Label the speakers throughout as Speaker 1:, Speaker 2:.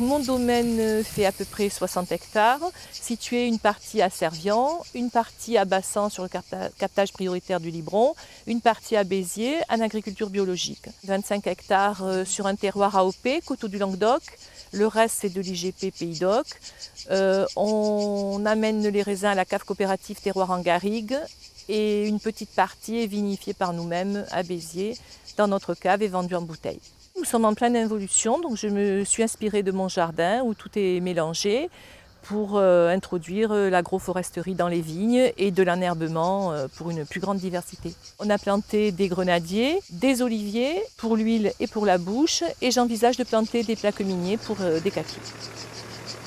Speaker 1: Mon domaine fait à peu près 60 hectares, situé une partie à Servian, une partie à Bassan sur le captage prioritaire du Libron, une partie à Béziers en agriculture biologique. 25 hectares euh, sur un terroir AOP, Coteau du Languedoc, le reste c'est de l'IGP Pays d'Oc. Euh, on amène les raisins à la cave coopérative Terroir en Garrigue et une petite partie est vinifiée par nous-mêmes à Béziers dans notre cave et vendue en bouteille. Nous sommes en pleine involution, donc je me suis inspirée de mon jardin où tout est mélangé pour euh, introduire euh, l'agroforesterie dans les vignes et de l'enherbement euh, pour une plus grande diversité. On a planté des grenadiers, des oliviers pour l'huile et pour la bouche et j'envisage de planter des plaques miniers pour des kakis.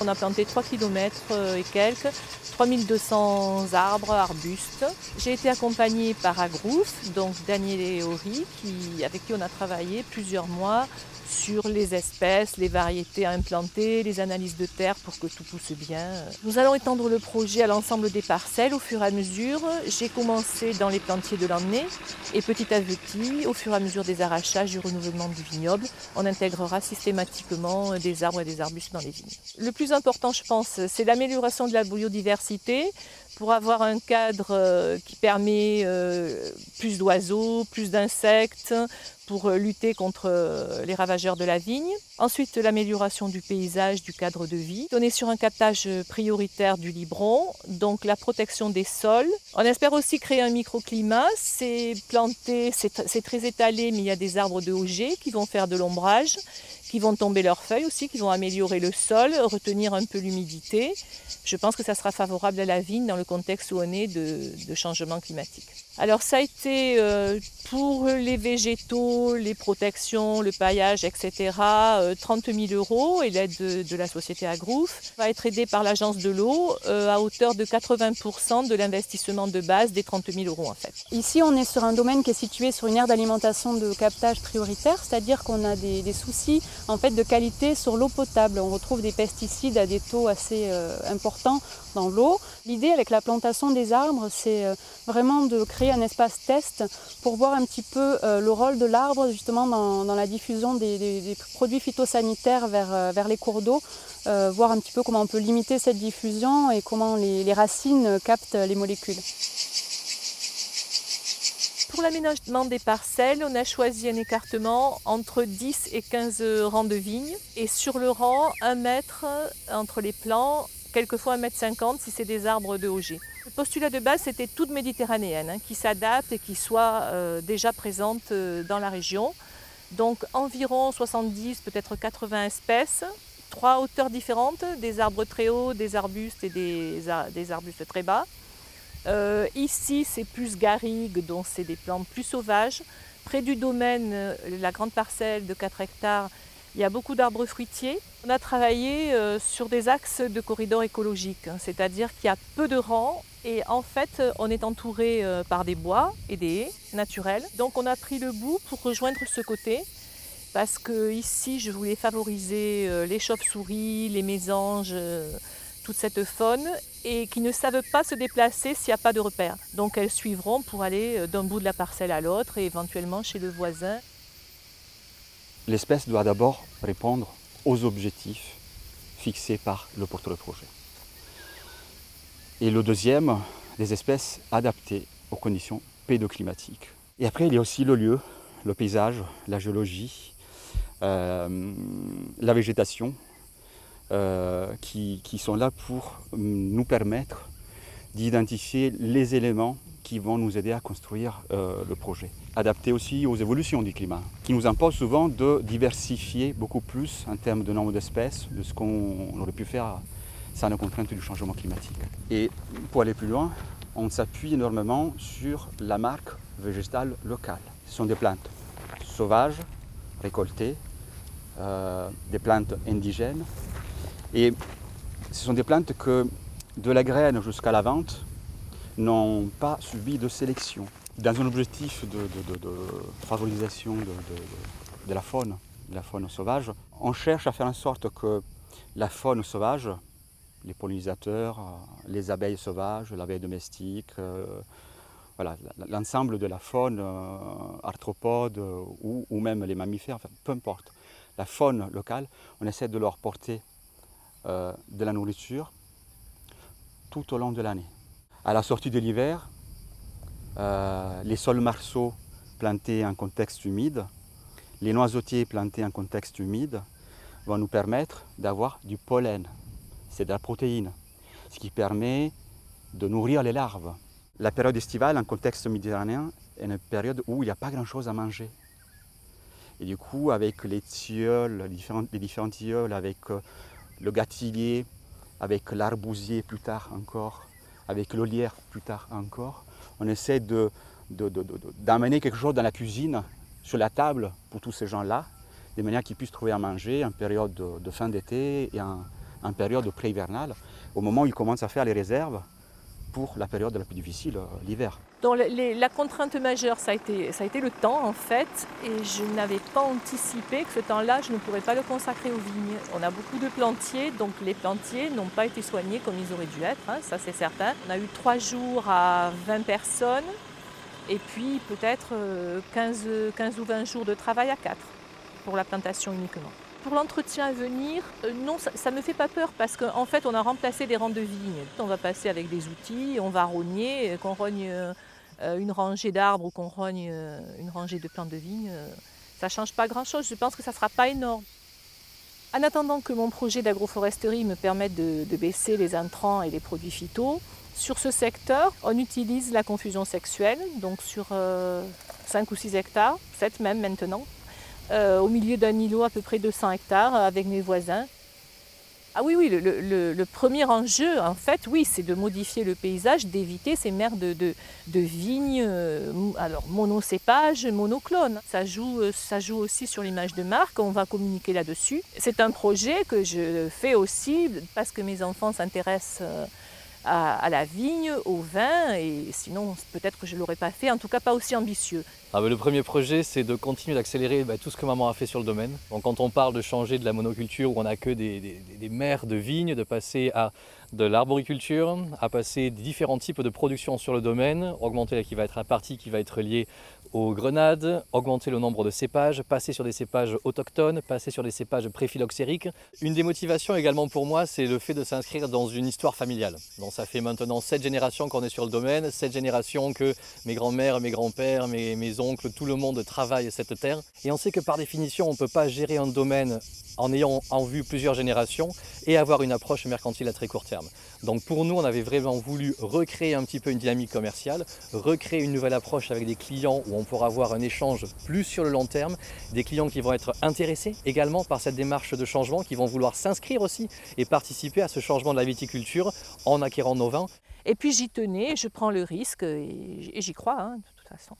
Speaker 1: On a planté 3 km et quelques 3200 arbres, arbustes. J'ai été accompagnée par Agrouf, donc Daniel et qui, avec qui on a travaillé plusieurs mois sur les espèces, les variétés à implanter, les analyses de terre pour que tout pousse bien. Nous allons étendre le projet à l'ensemble des parcelles au fur et à mesure. J'ai commencé dans les plantiers de l'année et petit à petit, au fur et à mesure des arrachages, du renouvellement du vignoble, on intégrera systématiquement des arbres et des arbustes dans les vignes. Le plus important, je pense, c'est l'amélioration de la biodiversité pour avoir un cadre euh, qui permet euh, plus d'oiseaux, plus d'insectes, pour euh, lutter contre les ravageurs de la vigne. Ensuite, l'amélioration du paysage, du cadre de vie. On est sur un captage prioritaire du Libron, donc la protection des sols. On espère aussi créer un microclimat. C'est planté, c'est très étalé, mais il y a des arbres de Auger qui vont faire de l'ombrage, qui vont tomber leurs feuilles aussi, qui vont améliorer le sol, retenir un peu l'humidité je pense que ça sera favorable à la vigne dans contexte où on est de, de changement climatique. Alors ça a été euh, pour les végétaux, les protections, le paillage, etc. 30 000 euros et l'aide de, la société Agrouf va être aidée par l'agence de l'eau euh, à hauteur de 80% de l'investissement de base des 30 000 euros en fait.
Speaker 2: Ici on est sur un domaine qui est situé sur une aire d'alimentation de captage prioritaire, c'est-à-dire qu'on a des, soucis en fait de qualité sur l'eau potable. On retrouve des pesticides à des taux assez euh, importants dans l'eau. L'idée avec la plantation des arbres, c'est vraiment de créer un espace test pour voir un petit peu euh, le rôle de l'arbre justement dans, la diffusion des, produits phytosanitaires vers, euh, vers les cours d'eau, euh, voir un petit peu comment on peut limiter cette diffusion et comment les, racines captent les molécules.
Speaker 1: Pour l'aménagement des parcelles, on a choisi un écartement entre 10 et 15 rangs de vignes et sur le rang, un mètre entre les plants, quelquefois 1 mètre 50 si c'est des arbres de OG. Le postulat de base, c'était toute méditerranéenne, hein, qui s'adapte et qui soit euh, déjà présente euh, dans la région. Donc environ 70, peut-être 80 espèces, trois hauteurs différentes, des arbres très hauts, des arbustes et des, arbustes très bas. Euh, ici, c'est plus garrigue, donc c'est des plantes plus sauvages. Près du domaine, la grande parcelle de 4 hectares, il y a beaucoup d'arbres fruitiers. On a travaillé sur des axes de corridors écologiques, hein, c'est-à-dire qu'il y a peu de rangs et en fait, on est entouré euh, par des bois et des haies naturelles. Donc on a pris le bout pour rejoindre ce côté parce que ici, je voulais favoriser euh, les chauves-souris, les mésanges, euh, toute cette faune et qui ne savent pas se déplacer s'il n'y a pas de repère. Donc elles suivront pour aller d'un bout de la parcelle à l'autre et éventuellement chez le voisin.
Speaker 3: L'espèce doit d'abord répondre aux objectifs fixés par le porteur de projet. Et le deuxième, des espèces adaptées aux conditions pédoclimatiques. Et après, il y a aussi le lieu, le paysage, la géologie, euh, la végétation, euh, qui, sont là pour nous permettre d'identifier les éléments qui vont nous aider à construire euh, le projet. Adapté aussi aux évolutions du climat, qui nous impose souvent de diversifier beaucoup plus en termes de nombre d'espèces de ce qu'on aurait pu faire sans nos contraintes du changement climatique. Et pour aller plus loin, on s'appuie énormément sur la marque végétale locale. Ce sont des plantes sauvages, récoltées, euh, des plantes indigènes. Et ce sont des plantes que, de la graine jusqu'à la vente, n'ont pas subi de sélection. Dans un objectif de, favorisation de, la faune, de la faune sauvage, on cherche à faire en sorte que la faune sauvage les pollinisateurs, euh, les abeilles sauvages, l'abeille domestique, euh, voilà, l'ensemble de la faune euh, arthropode ou, même les mammifères, peu importe. la faune locale, on essaie de leur porter de la nourriture tout au long de l'année. À la sortie de l'hiver, euh, les sols marceaux plantés en contexte humide, les noisetiers plantés en contexte humide vont nous permettre d'avoir du pollen, c'est de la protéine, ce qui permet de nourrir les larves. La période estivale en contexte méditerranéen est une période où il n'y a pas grand-chose à manger. Et du coup, avec les tilleuls, les différents, les différents tilleuls, avec euh, le gâtillier, avec l'arbousier plus tard encore, avec l'olière plus tard encore, on essaie de, d'amener quelque chose dans la cuisine, sur la table pour tous ces gens-là, de manière qu'ils puissent trouver à manger en période de, fin d'été et en, en période pré-hivernale, au moment où ils commencent à faire les réserves pour la période la plus difficile, euh, l'hiver.
Speaker 1: La contrainte majeure, ça a, été, ça a été le temps en fait, et je n'avais pas anticipé que ce temps-là, je ne pourrais pas le consacrer aux vignes. On a beaucoup de plantiers, donc les plantiers n'ont pas été soignés comme ils auraient dû être, hein, ça c'est certain. On a eu trois jours à 20 personnes, et puis peut-être 15, euh, 15 ou 20 jours de travail à 4 pour la plantation uniquement. Pour l'entretien à venir, euh, non, ça ne me fait pas peur parce qu'en fait, on a remplacé des rangs de vignes. On va passer avec des outils, on va rogner, qu'on rogne euh, une rangée d'arbres ou qu'on rogne euh, une rangée de plantes de vigne. Ça ne change pas grand-chose. Je pense que ça ne sera pas énorme. En attendant que mon projet d'agroforesterie me permette de, baisser les intrants et les produits phyto, sur ce secteur, on utilise la confusion sexuelle, donc sur 5 ou 6 hectares, 7 même maintenant. Euh, au milieu d'un îlot à peu près de 100 hectares euh, avec mes voisins. Ah oui, oui, le, premier enjeu, en fait, oui, c'est de modifier le paysage, d'éviter ces mers de, vignes, euh, alors monocépage, monoclone. Ça joue, ça joue aussi sur l'image de marque, on va communiquer là-dessus. C'est un projet que je fais aussi parce que mes enfants s'intéressent à, la vigne, au vin, et sinon peut-être que je ne l'aurais pas fait, en tout cas pas aussi ambitieux.
Speaker 4: Ah le premier projet, c'est de continuer d'accélérer bah, tout ce que maman a fait sur le domaine. Quand on parle de changer de la monoculture où on n'a que des, mers de vignes, de passer à de l'arboriculture, à passer différents types de production sur le domaine, augmenter la qui va être partie qui va être liée aux grenades, augmenter le nombre de cépages, passer sur des cépages autochtones, passer sur des cépages préphyloxériques. Une des motivations également pour moi, c'est le fait de s'inscrire dans une histoire familiale. Donc ça fait maintenant sept générations qu'on est sur le domaine, sept générations que mes grands-mères, mes grands-pères, mes, oncles, tout le monde travaille cette terre. Et on sait que par définition, on ne peut pas gérer un domaine en ayant en vue plusieurs générations et avoir une approche mercantile à très court Donc pour nous, on avait vraiment voulu recréer un petit peu une dynamique commerciale, recréer une nouvelle approche avec des clients où on pourra avoir un échange plus sur le long terme, des clients qui vont être intéressés également par cette démarche de changement, qui vont vouloir s'inscrire aussi et participer à ce changement de la viticulture en acquérant nos vins.
Speaker 1: Et puis j'y tenais, je prends le risque et j'y crois hein, de toute façon.